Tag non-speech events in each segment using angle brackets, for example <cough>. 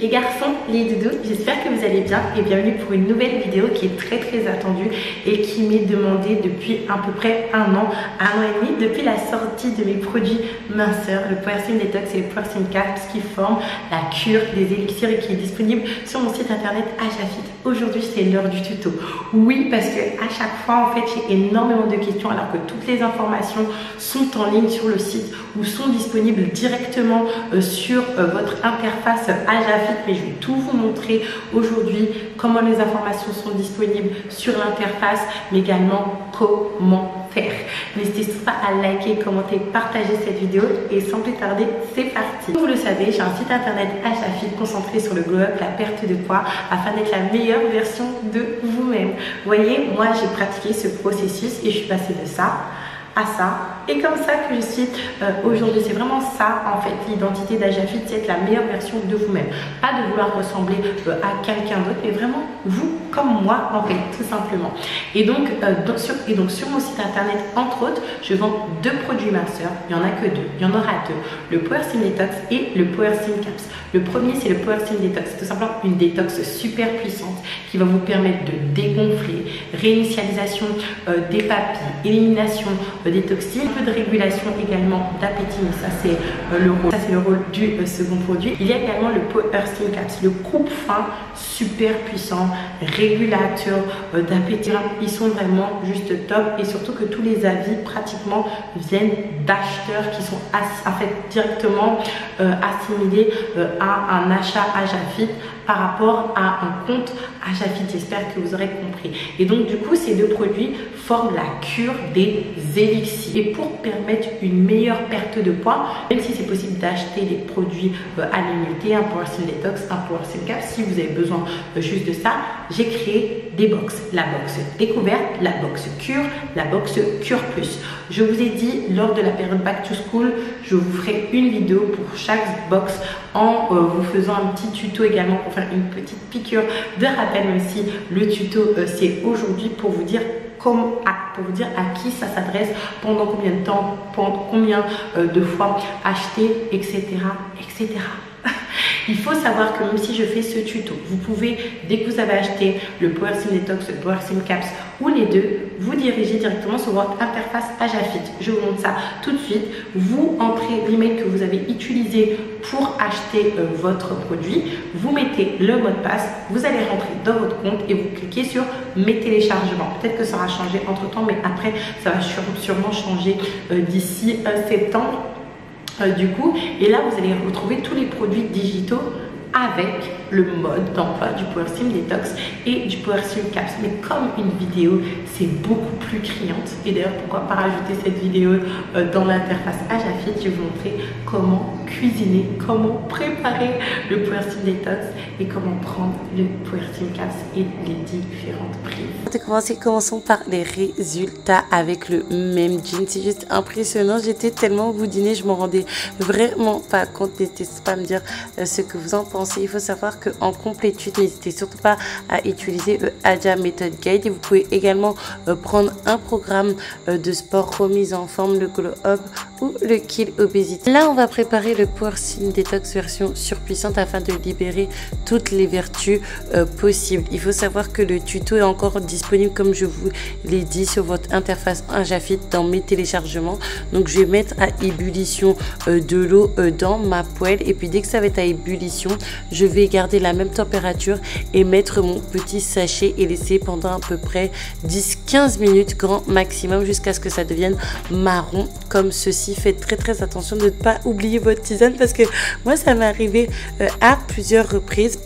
les garçons, les doudous, j'espère que vous allez bien et bienvenue pour une nouvelle vidéo qui est très très attendue et qui m'est demandée depuis à peu près un an, un an et demi, depuis la sortie de mes produits minceurs, le Powersim Detox et le Powersim Caps qui forment la cure des élixirs et qui est disponible sur mon site internet Ajafit. Aujourd'hui c'est l'heure du tuto. Oui parce que à chaque fois en fait j'ai énormément de questions alors que toutes les informations sont en ligne sur le site ou sont disponibles directement euh, sur euh, votre interface Ajafit mais je vais tout vous montrer aujourd'hui comment les informations sont disponibles sur l'interface, mais également comment faire. N'hésitez pas à liker, commenter, partager cette vidéo et sans plus tarder, c'est parti. Vous le savez, j'ai un site internet HAFIT concentré sur le glow up, la perte de poids, afin d'être la meilleure version de vous-même. Vous voyez, moi j'ai pratiqué ce processus et je suis passée de ça ça. Et comme ça que je suis euh, aujourd'hui. C'est vraiment ça, en fait, l'identité d'Ajafit, c'est être la meilleure version de vous-même. Pas de vouloir ressembler euh, à quelqu'un d'autre, mais vraiment vous comme moi, en fait, tout simplement. Et donc, euh, sur, et donc, sur mon site internet, entre autres, je vends deux produits minceurs. Il n'y en a que deux. Il y en aura deux. Le Power Sim Detox et le Power Sim Caps. Le premier, c'est le Power Sim Detox. C'est tout simplement une détox super puissante qui va vous permettre de dégonfler, réinitialisation des papilles, élimination des toxines, un peu de régulation également d'appétit, mais ça c'est euh, le rôle, ça c'est le rôle du euh, second produit. Il y a également le Power Skin Caps, le coupe fin super puissant, régulateur euh, d'appétit. Ils sont vraiment juste top et surtout que tous les avis pratiquement viennent d'acheteurs qui sont en fait directement assimilés à un achat à Jafit par rapport à un compte à Jafit. J'espère que vous aurez compris. Et donc du coup, ces deux produits forment la cure des élixirs. Et pour permettre une meilleure perte de poids, même si c'est possible d'acheter des produits euh, à l'unité, un Power Detox, un Power Cap, si vous avez besoin euh, juste de ça, j'ai créé des box. La box découverte, la box cure, la box cure plus. Je vous ai dit lors de la période back to school, je vous ferai une vidéo pour chaque box en euh, vous faisant un petit tuto également pour faire une petite piqûre de rappel même si le tuto c'est aujourd'hui pour vous dire comme à, pour vous dire à qui ça s'adresse, pendant combien de temps, pendant combien euh, de fois acheter, etc. etc. <laughs> Il faut savoir que même si je fais ce tuto, vous pouvez, dès que vous avez acheté le Power Sim Detox, le Power Sim Caps ou les deux, vous diriger directement sur votre interface Ajafit. Je vous montre ça tout de suite. Vous entrez l'email que vous avez utilisé pour acheter euh, votre produit. Vous mettez le mot de passe, vous allez rentrer dans votre compte et vous cliquez sur mes téléchargements. Peut-être que ça aura changé entre temps, mais après, ça va sûrement changer euh, d'ici euh, septembre du coup. Et là, vous allez retrouver tous les produits digitaux avec le mode d'emploi du Power Sim Detox et du Power Sim Caps. Mais comme une vidéo, c'est beaucoup plus criante. Et d'ailleurs, pourquoi pas rajouter cette vidéo euh, dans l'interface Ajafit Je vais vous montrer comment cuisiner, comment préparer le Power Sim Detox et comment prendre le Power Sim Caps et les différentes prises. Commencer, commençons par les résultats avec le même jean. C'est juste impressionnant. J'étais tellement dîner, je m'en rendais vraiment pas compte. N'hésitez pas à me dire euh, ce que vous en pensez il faut savoir qu'en complétude, n'hésitez surtout pas à utiliser le Aja Method Guide. Et vous pouvez également euh, prendre un programme euh, de sport remise en forme, le Glow Up ou le Kill Obésité. Là, on va préparer le Power Detox version surpuissante afin de libérer toutes les vertus euh, possibles. Il faut savoir que le tuto est encore disponible comme je vous l'ai dit sur votre interface Injafit dans mes téléchargements. Donc, je vais mettre à ébullition de l'eau dans ma poêle et puis dès que ça va être à ébullition, je vais garder la même température et mettre mon petit sachet et laisser pendant à peu près 10-15 minutes grand maximum jusqu'à ce que ça devienne marron comme ceci. Faites très très attention de ne pas oublier votre tisane parce que moi ça m'est arrivé euh, à plusieurs reprises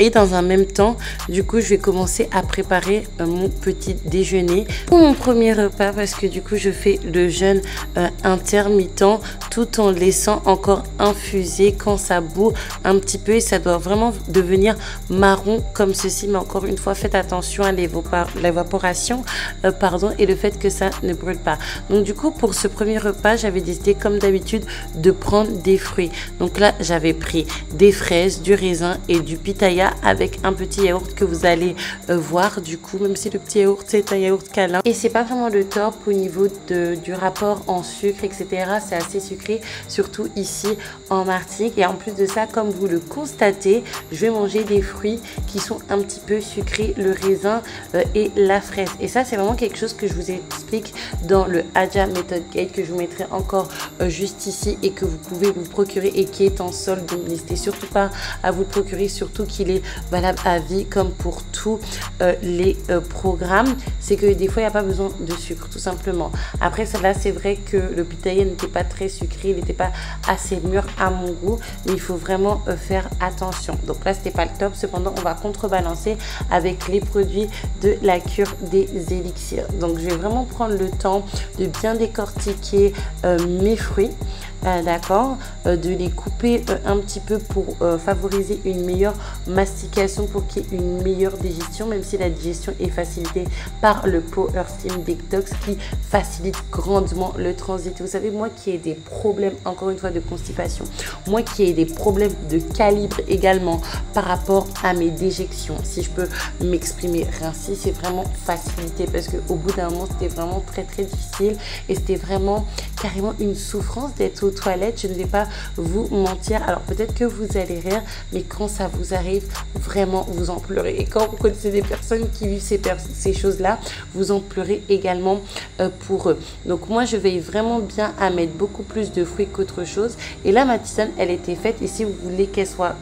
et dans un même temps, du coup, je vais commencer à préparer euh, mon petit déjeuner pour mon premier repas parce que du coup, je fais le jeûne euh, intermittent tout en laissant encore infuser quand ça bout un petit peu et ça doit vraiment devenir marron comme ceci. Mais encore une fois, faites attention à l'évaporation euh, et le fait que ça ne brûle pas. Donc du coup, pour ce premier repas, j'avais décidé comme d'habitude de prendre des fruits. Donc là, j'avais pris des fraises, du raisin et du pitaya avec un petit yaourt que vous allez euh, voir du coup, même si le petit yaourt c'est un yaourt câlin. Et c'est pas vraiment le top au niveau de, du rapport en sucre, etc. C'est assez sucré, surtout ici en Martinique. Et en plus de ça, comme vous le constatez, je vais manger des fruits qui sont un petit peu sucrés, le raisin euh, et la fraise. Et ça, c'est vraiment quelque chose que je vous explique dans le Aja Method Guide que je vous mettrai encore euh, juste ici et que vous pouvez vous procurer et qui est en solde. Donc n'hésitez surtout pas à vous le procurer, surtout qu'il est valable à vie comme pour tous euh, les programmes. C'est que des fois, il n'y a pas besoin de sucre, tout simplement. Après, cela, c'est vrai que le pitaya n'était pas très sucré, il n'était pas assez mûr à mon goût, mais il faut vraiment faire attention. Donc là, c'était pas le top. Cependant, on va contrebalancer avec les produits de la cure des élixirs. Donc, je vais vraiment prendre le temps de bien décortiquer euh, mes fruits. Euh, d'accord, euh, de les couper un petit peu pour favoriser une meilleure mastication, pour qu'il y ait une meilleure digestion, même si la digestion est facilitée par le Power Steam Detox qui facilite grandement le transit. Vous savez, moi qui ai des problèmes, encore une fois, de constipation, moi qui ai des problèmes de calibre également par rapport à mes déjections, si je peux m'exprimer ainsi, c'est vraiment facilité parce qu'au bout d'un moment, c'était vraiment très très difficile et c'était vraiment carrément une souffrance d'être toilettes. Je ne vais pas vous mentir. Alors peut-être que vous allez rire, mais quand ça vous arrive, vraiment vous en pleurez. Et quand vous connaissez des personnes qui vivent ces, choses-là, vous en pleurez également euh, pour eux. Donc moi, je veille vraiment bien à mettre beaucoup plus de fruits qu'autre chose. Et là, ma elle était faite. Et si vous voulez qu'elle soit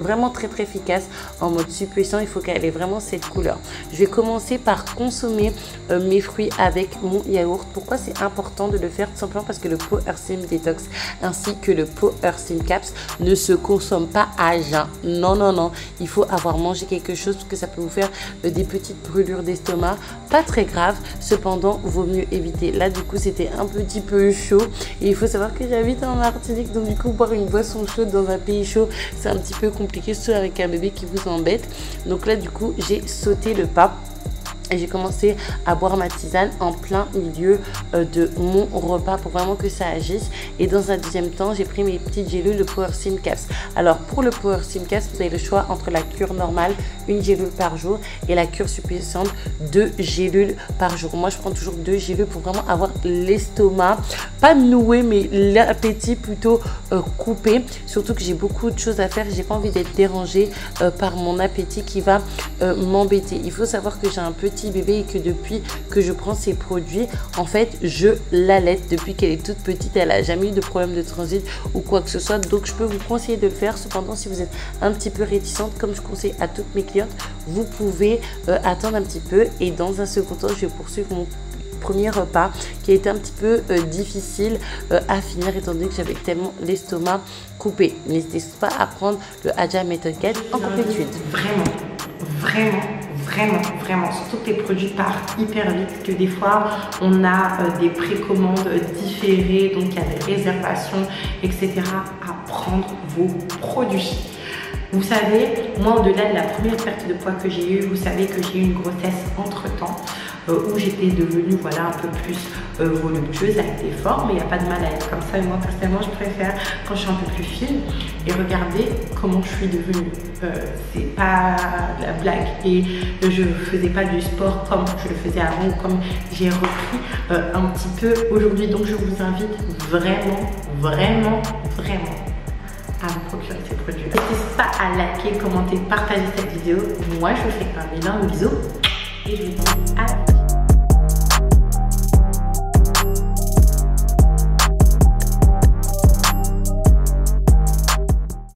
vraiment très très efficace en mode puissant il faut qu'elle ait vraiment cette couleur. Je vais commencer par consommer euh, mes fruits avec mon yaourt. Pourquoi c'est important de le faire? Tout simplement parce que le pot Sim Detox ainsi que le pot Sim Caps ne se consomment pas à jeun. Non non non. Il faut avoir mangé quelque chose parce que ça peut vous faire euh, des petites brûlures d'estomac. Pas très grave. Cependant vaut mieux éviter. Là du coup c'était un petit peu chaud. Et il faut savoir que j'habite en Martinique donc du coup boire une boisson chaude dans un pays chaud c'est un petit peu compliqué compliqué, surtout avec un bébé qui vous embête. Donc là, du coup, j'ai sauté le pas et j'ai commencé à boire ma tisane en plein milieu euh, de mon repas pour vraiment que ça agisse. Et dans un deuxième temps, j'ai pris mes petites gélules de Power Sim Caps. Alors pour le Power Sim Caps, vous avez le choix entre la cure normale, une gélule par jour, et la cure suffisante, deux gélules par jour. Moi, je prends toujours deux gélules pour vraiment avoir l'estomac, pas noué, mais l'appétit plutôt euh, coupé. Surtout que j'ai beaucoup de choses à faire. J'ai pas envie d'être dérangée euh, par mon appétit qui va m'embêter. Il faut savoir que j'ai un petit bébé et que depuis que je prends ces produits, en fait, je l'allaite depuis qu'elle est toute petite. Elle a jamais eu de problème de transit ou quoi que ce soit. Donc, je peux vous conseiller de le faire. Cependant, si vous êtes un petit peu réticente, comme je conseille à toutes mes clientes, vous pouvez euh, attendre un petit peu. Et dans un second temps, je vais poursuivre mon premier repas qui a été un petit peu euh, difficile euh, à finir étant donné que j'avais tellement l'estomac coupé. N'hésitez pas à prendre le Aja Method en complétude. Vraiment, vraiment, Vraiment, vraiment. Surtout que les produits partent hyper vite, que des fois, on a des précommandes différées, donc il y a des réservations, etc. à prendre vos produits. Vous savez, moi, au-delà de la première perte de poids que j'ai eue, vous savez que j'ai eu une grossesse entre-temps. Euh, où j'étais devenue voilà, un peu plus euh, voluptueuse avec des formes, il n'y a pas de mal à être comme ça. Et moi, personnellement, je préfère quand je suis un peu plus fine. Et regardez comment je suis devenue. Euh, c'est pas la blague. Et je ne faisais pas du sport comme je le faisais avant ou comme j'ai repris un petit peu aujourd'hui. Donc, je vous invite vraiment, vraiment, vraiment à me procurer ces produits. N'hésitez pas à liker, commenter, partager cette vidéo. Moi, je vous fais un énorme bisou et je vous dis à la